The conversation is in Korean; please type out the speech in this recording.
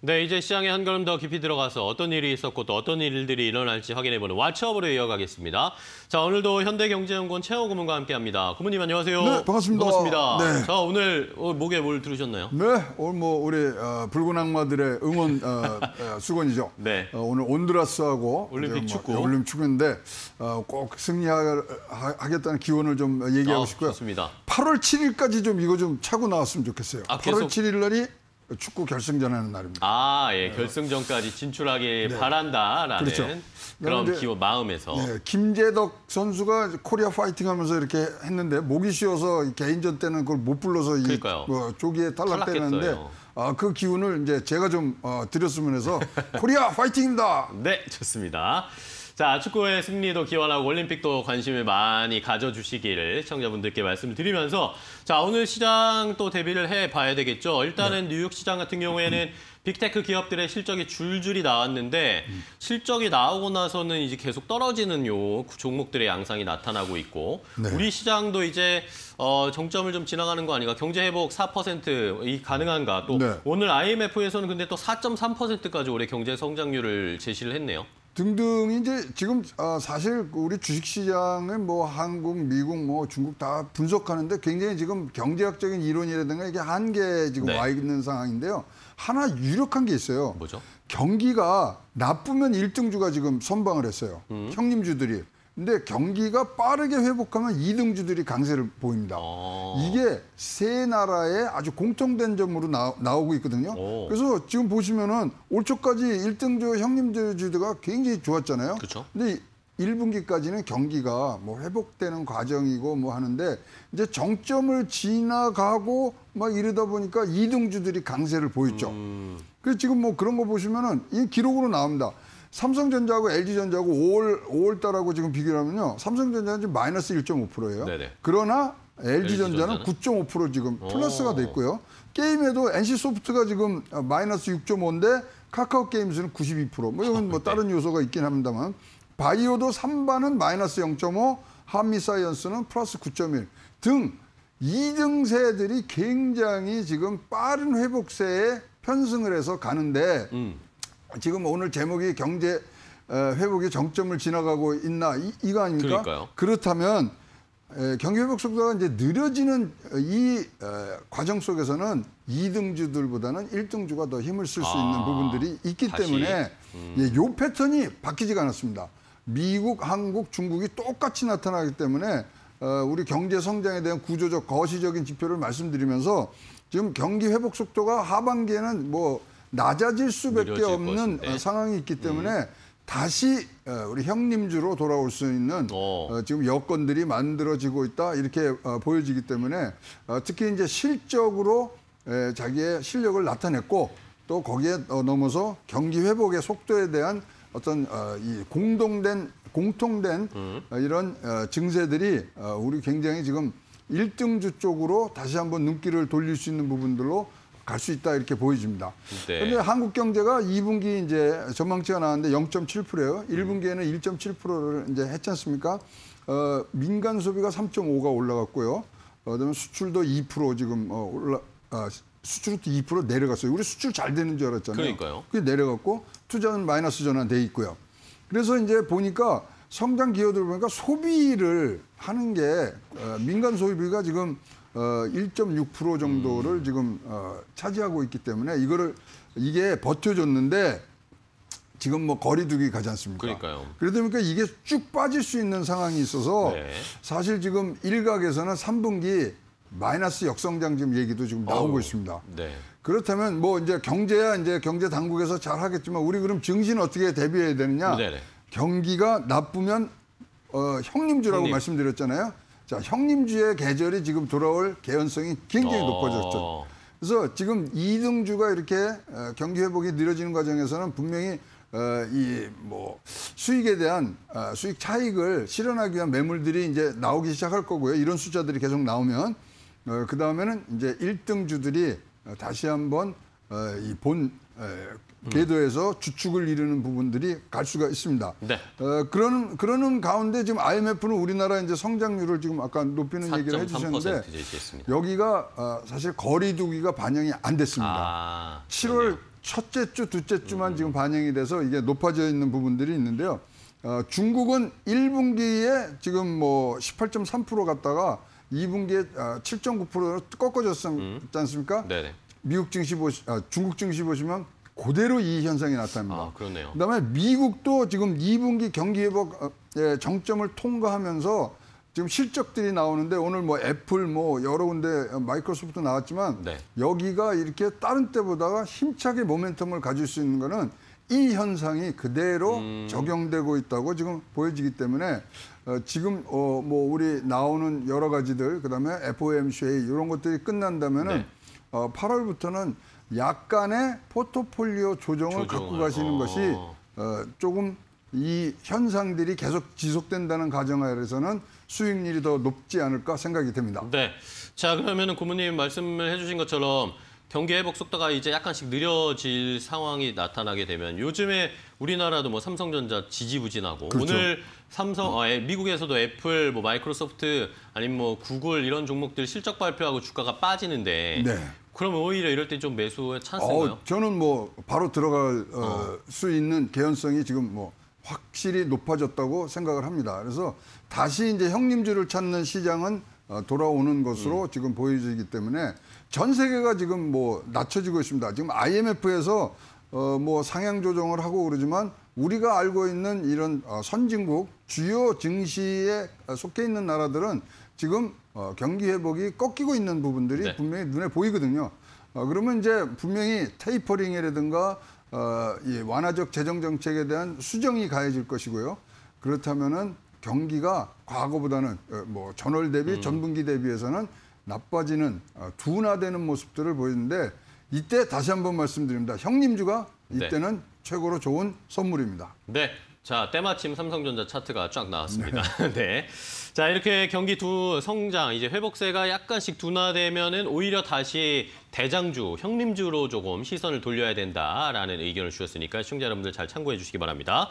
네, 이제 시장에 한 걸음 더 깊이 들어가서 어떤 일이 있었고 또 어떤 일들이 일어날지 확인해보는 왓츠업으로 이어가겠습니다. 자, 오늘도 현대경제연구원 최호 고문과 함께합니다. 고문님 안녕하세요. 네, 반갑습니다. 반갑습니다. 네. 자, 오늘 어, 목에 뭘 들으셨나요? 네, 오늘 뭐 우리 어, 붉은 악마들의 응원 어, 어, 수건이죠. 네. 어, 오늘 온두라스하고 올림픽 이제 축구. 올림픽 축구인데 어, 꼭 승리하겠다는 기원을 좀 얘기하고 아, 싶고요. 좋습니다. 8월 7일까지 좀 이거 좀 차고 나왔으면 좋겠어요. 아, 8월 계속? 7일 날이 축구 결승전 하는 날입니다. 아, 예, 결승전까지 바란다라는 네. 그렇죠. 그런 기호 마음에서 네, 김재덕 선수가 코리아 파이팅 하면서 이렇게 했는데 목이 쉬어서 이 개인전 때는 그걸 못 불러서 이 그러니까요. 뭐, 조기에 탈락되는데 탈락했어요. 아, 그 기운을 이제 제가 좀 어, 드렸으면 해서 코리아 파이팅입니다. 네, 좋습니다. 자, 축구의 승리도 기원하고 올림픽도 관심을 많이 가져주시기를 시청자분들께 말씀을 드리면서 자, 오늘 시장 또 대비를 해봐야 되겠죠. 일단은 네. 뉴욕 시장 같은 경우에는 빅테크 기업들의 실적이 줄줄이 나왔는데 실적이 나오고 나서는 이제 계속 떨어지는 요 종목들의 양상이 나타나고 있고 네. 우리 시장도 이제 어, 정점을 좀 지나가는 거 아닌가? 경제 회복 4%이 가능한가? 또 네. 오늘 IMF에서는 근데 또 4.3%까지 올해 경제 성장률을 제시를 했네요. 등등 이제 지금 아, 사실 우리 주식시장은 뭐 한국, 미국, 뭐 중국 다 분석하는데 굉장히 지금 경제학적인 이론이라든가 이게 한계 지금 네. 와 있는 상황인데요. 하나 유력한 게 있어요. 뭐죠? 경기가 나쁘면 일등주가 지금 선방을 했어요. 음. 형님주들이. 근데 경기가 빠르게 회복하면 이등주들이 강세를 보입니다. 어. 이게 세 나라의 아주 공통된 점으로 나, 나오고 있거든요. 오. 그래서 지금 보시면은 올 초까지 일등주 형님주주가 굉장히 좋았잖아요. 그쵸. 근데 1분기까지는 경기가 뭐 회복되는 과정이고 뭐 하는데 이제 정점을 지나가고 막 이러다 보니까 이등주들이 강세를 보였죠. 음, 그래서 지금 뭐 그런 거 보시면은 이 기록으로 나옵니다. 삼성전자하고 LG전자하고 5월 5월 달하고 지금 비교를 하면요. 삼성전자는 지금 마이너스 1.5%예요. 네네. 그러나 LG전자는 LG 9.5% 지금 플러스가 오. 돼 있고요. 게임에도 NC소프트가 지금 마이너스 6.5인데 카카오 게임즈는 92%. 뭐 이건 뭐 네. 다른 요소가 있긴 합니다만 바이오도 3반은 마이너스 0.5, 한미사이언스는 플러스 9.1 등 2등세들이 굉장히 지금 빠른 회복세에 편승을 해서 가는데 음. 지금 오늘 제목이 경제 어, 회복의 정점을 지나가고 있나 이, 이거 아닙니까? 그러니까요. 그렇다면 에, 경기 회복 속도가 이제 느려지는 이 어, 과정 속에서는 2등주들보다는 1등주가 더 힘을 쓸수 아, 있는 부분들이 있기 다시. 때문에 예, 요 패턴이 바뀌지가 않았습니다. 미국, 한국, 중국이 똑같이 나타나기 때문에 어, 우리 경제 성장에 대한 구조적 거시적인 지표를 말씀드리면서 지금 경기 회복 속도가 하반기에는 뭐 낮아질 수밖에 없는 것인데. 어, 상황이 있기 때문에 다시 어, 우리 형님주로 돌아올 수 있는 어. 어, 지금 여건들이 만들어지고 있다 이렇게 어, 보여지기 때문에 어, 특히 이제 실적으로 에, 자기의 실력을 나타냈고 또 거기에 어, 넘어서 경기 회복의 속도에 대한 어떤 어, 이 공동된 공통된 어, 이런 어, 증세들이 어, 우리 굉장히 지금 일등주 쪽으로 다시 한번 눈길을 돌릴 수 있는 부분들로 갈 수 있다 이렇게 보여집니다. 네. 그런데 한국 경제가 2분기 이제 전망치가 나왔는데 0.7%예요. 1분기에는 1.7%를 이제 했지 않습니까? 어, 민간 소비가 3.5가 올라갔고요. 어, 그다음에 수출도 2% 지금 어, 올라 아, 수출도 2% 내려갔어요. 우리 수출 잘 되는 줄 알았잖아요. 그러니까요. 그게 내려갔고 투자는 마이너스 전환돼 있고요. 그래서 이제 보니까 성장 기업들 보니까 소비를 하는 게 어, 민간 소비가 지금 어, 1.6% 정도를 음. 지금 어, 차지하고 있기 때문에 이거를 이게 버텨줬는데 지금 뭐 거리두기 가지 않습니까? 그러니까요. 그러다 보니까 이게 쭉 빠질 수 있는 상황이 있어서 네. 사실 지금 일각에서는 3분기 마이너스 역성장 지금 얘기도 지금 나오고 어우, 있습니다. 네. 그렇다면 뭐 이제 경제야 이제 경제 당국에서 잘 하겠지만 우리 그럼 증시는 어떻게 대비해야 되느냐? 네네. 경기가 나쁘면 어, 형님주라고 형님. 말씀드렸잖아요. 자, 형님주의 계절이 지금 돌아올 개연성이 굉장히 어. 높아졌죠. 그래서 지금 이등주가 이렇게 어, 경기 회복이 느려지는 과정에서는 분명히 어, 이뭐 수익에 대한 어, 수익 차익을 실현하기 위한 매물들이 이제 나오기 시작할 거고요. 이런 숫자들이 계속 나오면 어, 그 다음에는 이제 일등주들이 다시 한번 어, 이본 궤도에서 주축을 이루는 부분들이 갈 수가 있습니다. 네. 어, 그러는 그러는 가운데 지금 IMF는 우리나라 이제 성장률을 지금 아까 높이는 얘기를 4.3% 해주셨는데. 여기가 어, 사실 거리두기가 반영이 안 됐습니다. 아, 7월 첫째 주, 둘째 주만 지금 반영이 돼서 이게 높아져 있는 부분들이 있는데요. 어, 중국은 1분기에 지금 뭐 18.3% 갔다가 2분기에 어, 7.9%로 꺾어졌지 않습니까? 네네. 미국 증시 보시, 아, 중국 증시 보시면 그대로 이 현상이 나타납니다. 아, 그렇네요. 그다음에 미국도 지금 2분기 경기 회복 어, 예, 정점을 통과하면서 지금 실적들이 나오는데 오늘 뭐 애플 뭐 여러 군데 어, 마이크로소프트 나왔지만 네. 여기가 이렇게 다른 때보다가 힘차게 모멘텀을 가질 수 있는 거는 이 현상이 그대로 음. 적용되고 있다고 지금 보여지기 때문에 어, 지금 어, 뭐 우리 나오는 여러 가지들 그다음에 FOMC 이런 것들이 끝난다면은 네. 어, 8월부터는 약간의 포트폴리오 조정을 조정을. 갖고 가시는 어. 것이 어, 조금 이 현상들이 계속 지속된다는 가정하에서는 수익률이 더 높지 않을까 생각이 됩니다. 네. 자, 그러면은 고모님 말씀을 해주신 것처럼 경기 회복 속도가 이제 약간씩 느려질 상황이 나타나게 되면 요즘에 우리나라도 뭐 삼성전자 지지부진하고 그렇죠. 오늘 삼성, 어, 애- 미국에서도 애플, 뭐 마이크로소프트 아니면 뭐 구글 이런 종목들 실적 발표하고 주가가 빠지는데 네. 그러면 오히려 이럴 때 좀 매수의 찬스인가요? 어, 저는 뭐 바로 들어갈 어, 수 있는 개연성이 지금 뭐 확실히 높아졌다고 생각을 합니다. 그래서 다시 이제 형님주를 찾는 시장은 어, 돌아오는 것으로 음. 지금 보여지기 때문에 전 세계가 지금 뭐 낮춰지고 있습니다. 지금 IMF에서 어, 뭐 상향 조정을 하고 그러지만 우리가 알고 있는 이런 어, 선진국 주요 증시에 속해 있는 나라들은 지금 어, 경기 회복이 꺾이고 있는 부분들이 네. 분명히 눈에 보이거든요. 어, 그러면 이제 분명히 테이퍼링이라든가 어, 이 완화적 재정 정책에 대한 수정이 가해질 것이고요. 그렇다면은 경기가 과거보다는 어, 뭐 전월 대비 음. 전분기 대비해서는 나빠지는 어, 둔화되는 모습들을 보이는데 이때 다시 한번 말씀드립니다. 형님주가 네. 이때는 최고로 좋은 선물입니다. 네. 자, 때마침 삼성전자 차트가 쫙 나왔습니다. 네. 자, 이렇게 경기 두 성장, 이제 회복세가 약간씩 둔화되면은 오히려 다시 대장주, 형님주로 조금 시선을 돌려야 된다라는 의견을 주셨으니까 시청자 여러분들 잘 참고해 주시기 바랍니다.